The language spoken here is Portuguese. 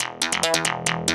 Música